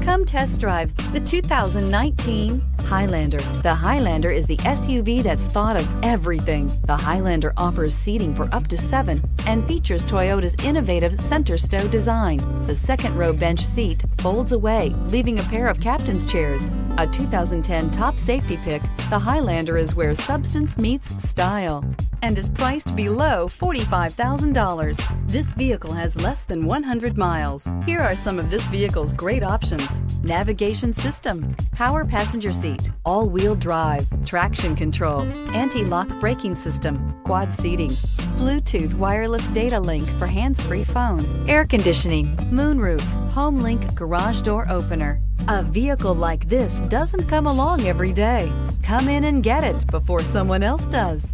Come test drive the 2019 Highlander. The Highlander is the SUV that's thought of everything. The Highlander offers seating for up to seven and features Toyota's innovative center stow design. The second row bench seat folds away, leaving a pair of captain's chairs. A 2010 top safety pick, the Highlander is where substance meets style and is priced below $45,000. This vehicle has less than 100 miles. Here are some of this vehicle's great options. Navigation system, power passenger seat, all-wheel drive, traction control, anti-lock braking system, quad seating, Bluetooth wireless data link for hands-free phone, air conditioning, moonroof, home link garage door opener. A vehicle like this doesn't come along every day. Come in and get it before someone else does.